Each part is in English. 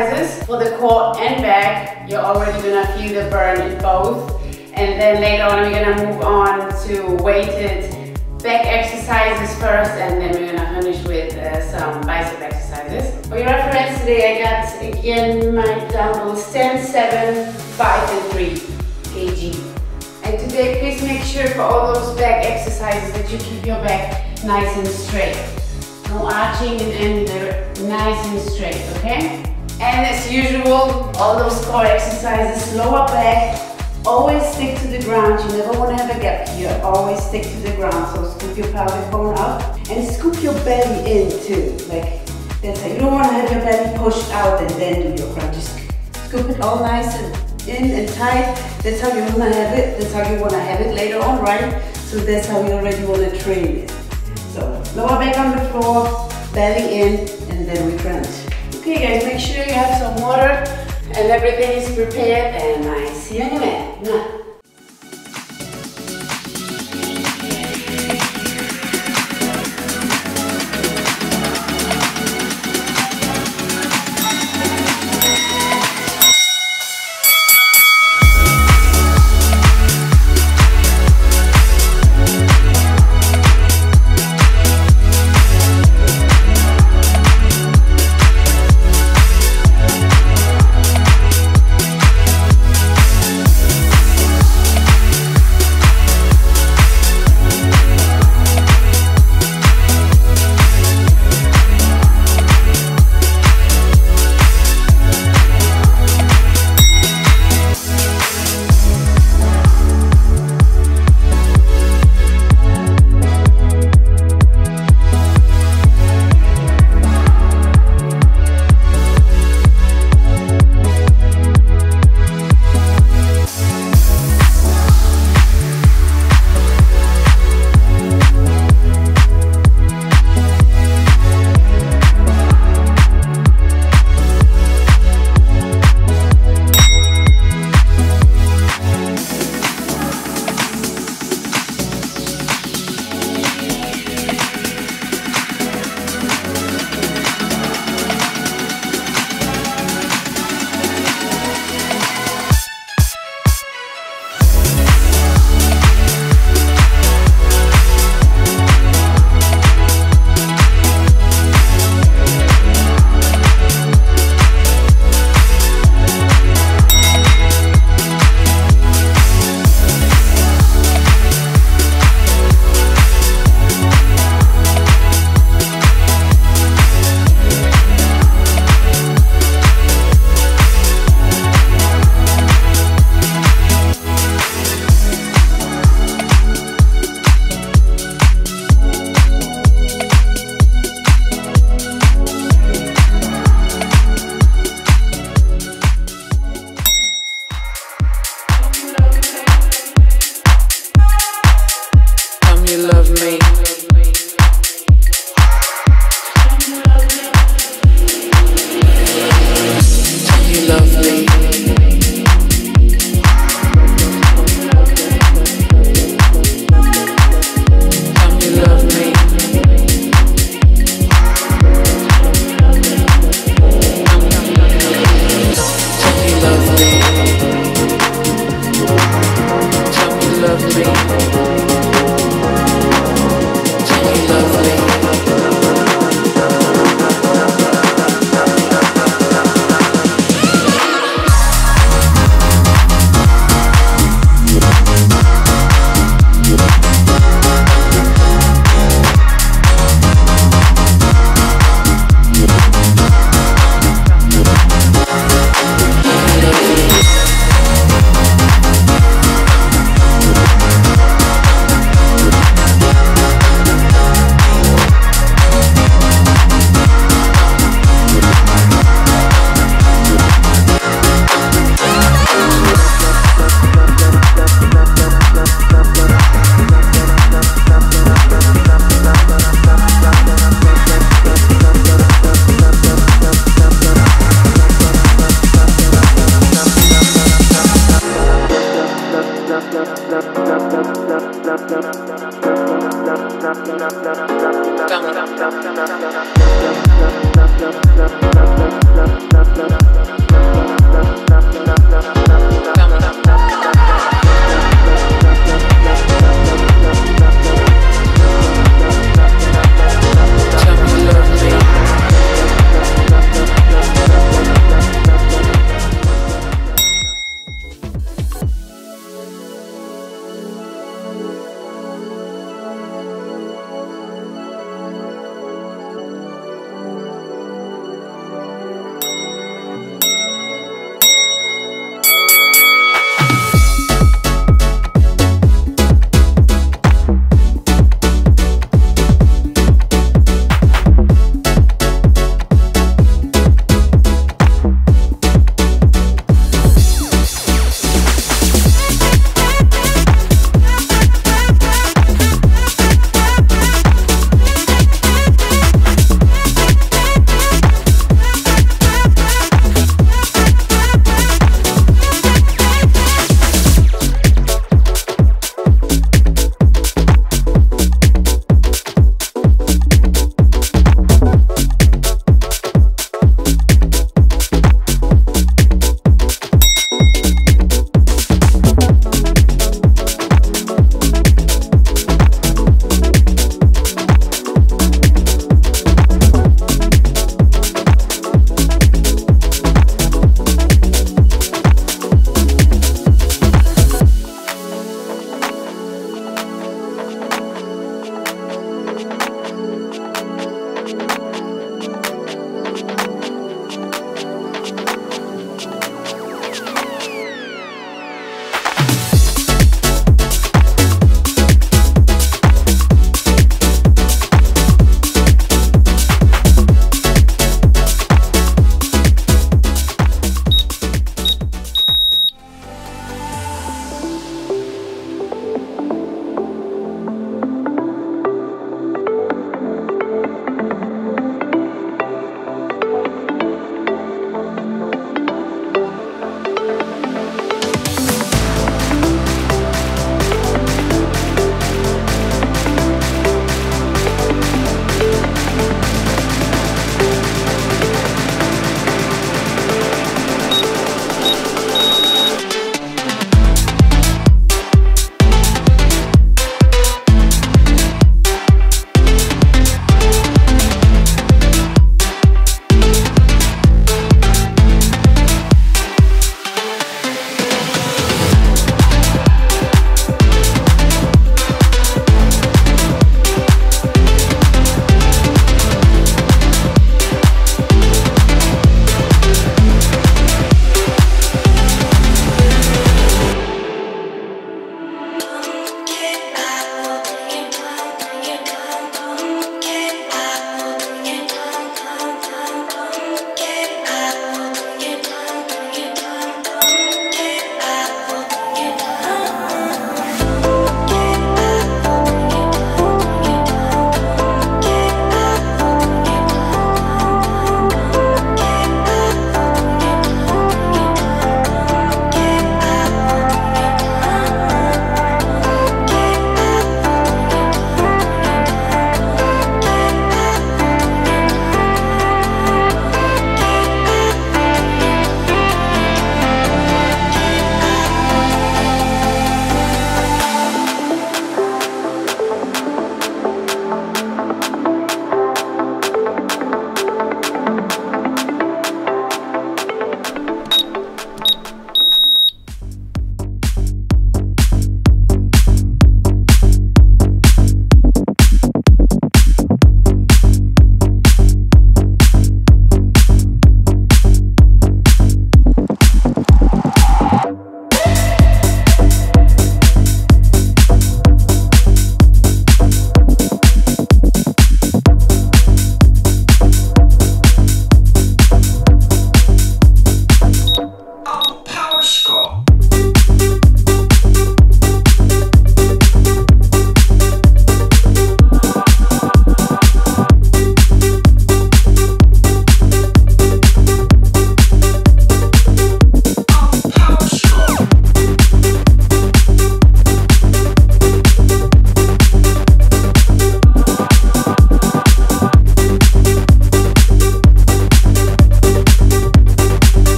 exercises for the core and back. You're already gonna feel the burn in both. And then later on we're gonna move on to weighted back exercises first and then we're gonna finish with uh, some bicep exercises. For your reference today I got again my dumbbells 10, 7, 5 and 3 kg. And today please make sure for all those back exercises that you keep your back nice and straight. No arching and, they're nice and straight, okay? And as usual, all those core exercises, lower back, always stick to the ground. You never want to have a gap here. Always stick to the ground. So scoop your pelvic bone up and scoop your belly in too. Like that's how you don't want to have your belly pushed out and then do your crunch. Just scoop it all nice and in and tight. That's how you want to have it. That's how you want to have it later on, right? So that's how you already want to train it. So lower back on the floor, belly in, and then we crunch. Okay guys, make sure you have some water and everything is prepared and I see you in a minute.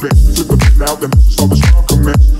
bit, the bit now, the message of the strong commit.